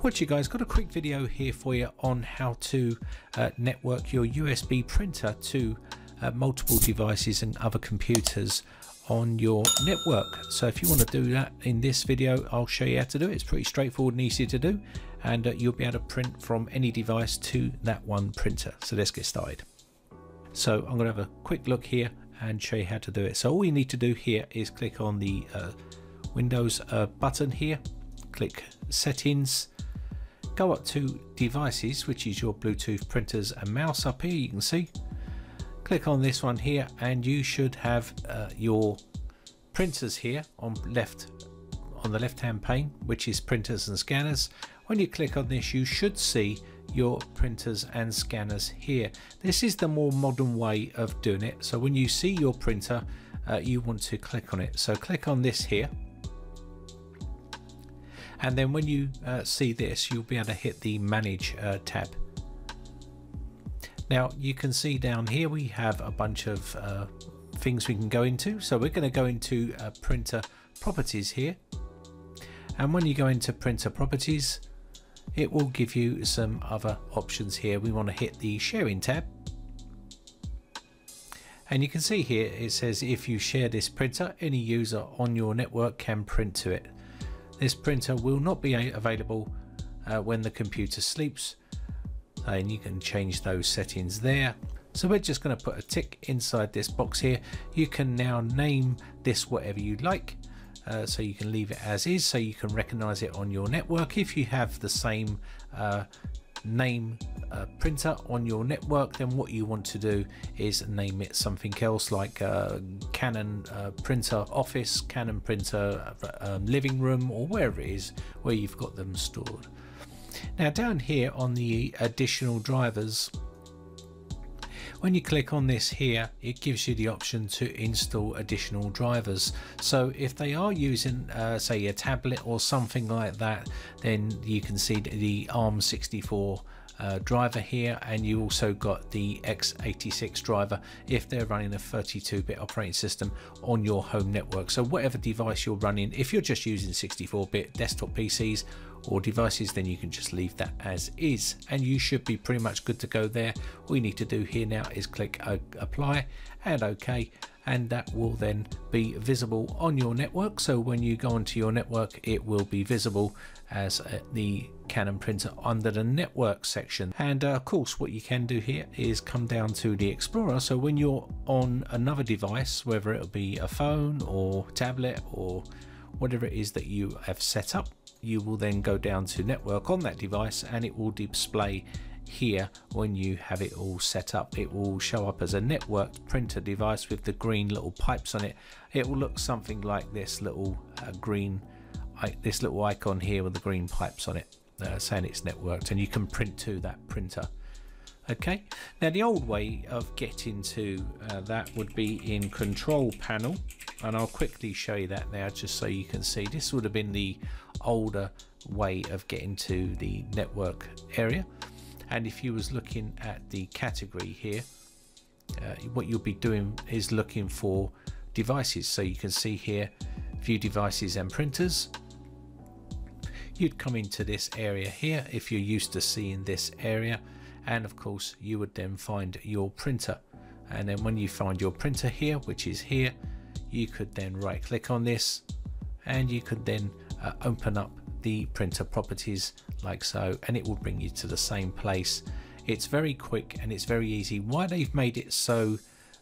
What you guys got a quick video here for you on how to uh, network your USB printer to uh, multiple devices and other computers on your network. So if you want to do that in this video, I'll show you how to do it. It's pretty straightforward and easy to do and uh, you'll be able to print from any device to that one printer. So let's get started. So I'm going to have a quick look here and show you how to do it. So all you need to do here is click on the uh, Windows uh, button here, click settings, go up to devices, which is your Bluetooth printers and mouse up here, you can see. Click on this one here and you should have uh, your printers here on left on the left hand pane, which is printers and scanners. When you click on this, you should see your printers and scanners here. This is the more modern way of doing it. So when you see your printer, uh, you want to click on it. So click on this here. And then when you uh, see this, you'll be able to hit the manage uh, tab. Now you can see down here we have a bunch of uh, things we can go into. So we're going to go into uh, printer properties here. And when you go into printer properties, it will give you some other options here. We want to hit the sharing tab. And you can see here it says if you share this printer, any user on your network can print to it. This printer will not be available uh, when the computer sleeps and you can change those settings there. So we're just going to put a tick inside this box here. You can now name this whatever you like uh, so you can leave it as is so you can recognize it on your network if you have the same uh, name uh, printer on your network then what you want to do is name it something else like Canon uh, printer office Canon printer um, living room or wherever it is where you've got them stored now down here on the additional drivers when you click on this here, it gives you the option to install additional drivers. So if they are using, uh, say, a tablet or something like that, then you can see the ARM64 uh, driver here and you also got the x86 driver if they're running a 32-bit operating system on your home network. So whatever device you're running if you're just using 64-bit desktop PCs or devices then you can just leave that as is and you should be pretty much good to go there. All you need to do here now is click apply and OK and that will then be visible on your network. So when you go onto your network it will be visible as uh, the Canon printer under the network section. And uh, of course what you can do here is come down to the Explorer. So when you're on another device whether it'll be a phone or tablet or whatever it is that you have set up you will then go down to network on that device and it will display here when you have it all set up. It will show up as a networked printer device with the green little pipes on it. It will look something like this little uh, green this little icon here with the green pipes on it uh, saying it's networked and you can print to that printer. Okay now the old way of getting to uh, that would be in control panel and I'll quickly show you that now just so you can see. This would have been the older way of getting to the network area and if you was looking at the category here uh, what you'll be doing is looking for devices. So you can see here view devices and printers. You'd come into this area here if you're used to seeing this area. And of course you would then find your printer. And then when you find your printer here which is here you could then right click on this. And you could then uh, open up the printer properties like so and it will bring you to the same place. It's very quick and it's very easy. Why they've made it so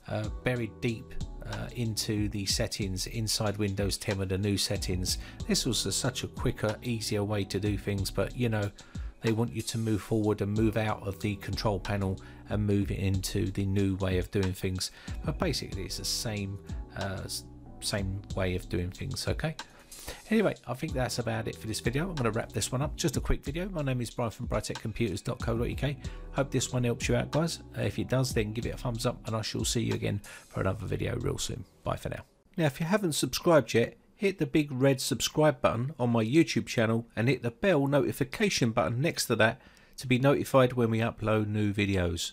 uh, buried deep uh, into the settings inside Windows 10 with the new settings this was a, such a quicker easier way to do things but you know they want you to move forward and move out of the control panel and move into the new way of doing things. But basically it's the same uh, same way of doing things okay Anyway, I think that's about it for this video. I'm going to wrap this one up. Just a quick video. My name is Brian from briteccomputers.co.uk. Hope this one helps you out, guys. If it does, then give it a thumbs up, and I shall see you again for another video real soon. Bye for now. Now, if you haven't subscribed yet, hit the big red subscribe button on my YouTube channel and hit the bell notification button next to that to be notified when we upload new videos.